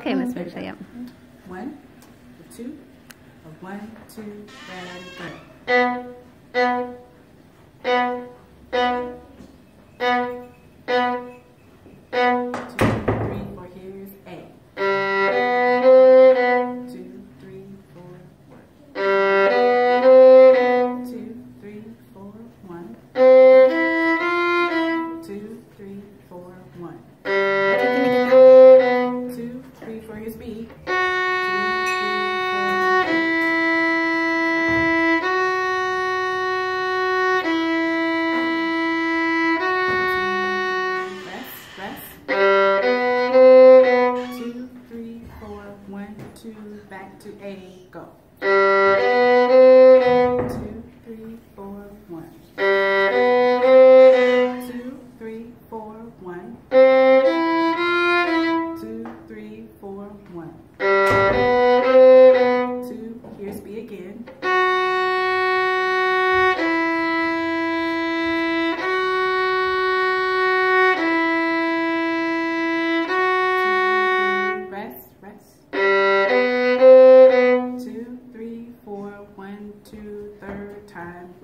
Okay, Miss Marcia, yep. One, two, one, two, and go. Two, one, two, back to A, go.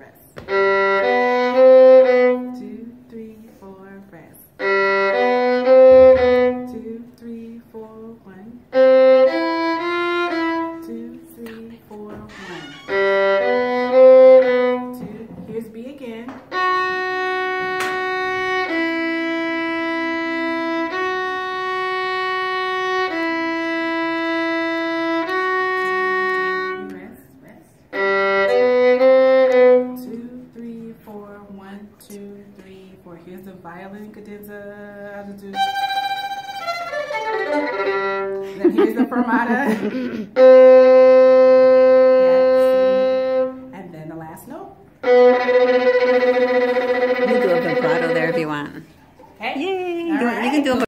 Time, one, two, three, four. Here's the violin cadenza. Then here's the fermata. and then the last note. You can do a vibrato there if you want. Okay. Yay! All You, do- you can do a